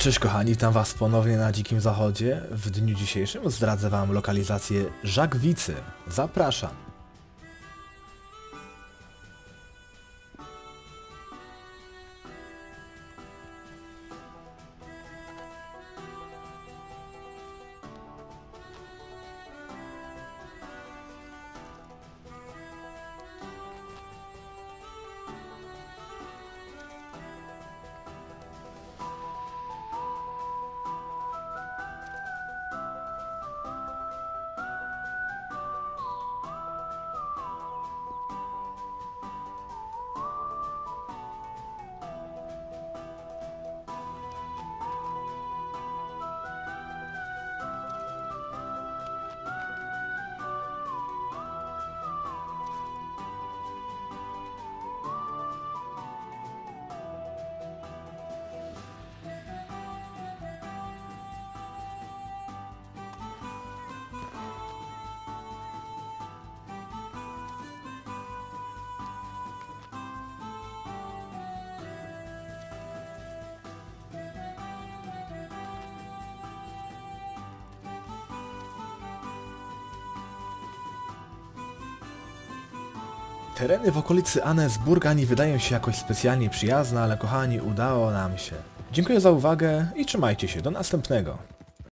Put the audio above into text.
Cześć kochani, witam was ponownie na Dzikim Zachodzie. W dniu dzisiejszym zdradzę wam lokalizację Żagwicy. Zapraszam. Tereny w okolicy Annesburga nie wydają się jakoś specjalnie przyjazne, ale kochani, udało nam się. Dziękuję za uwagę i trzymajcie się, do następnego.